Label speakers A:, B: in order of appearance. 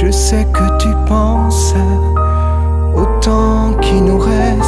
A: Je sais que tu penses au temps qui nous reste,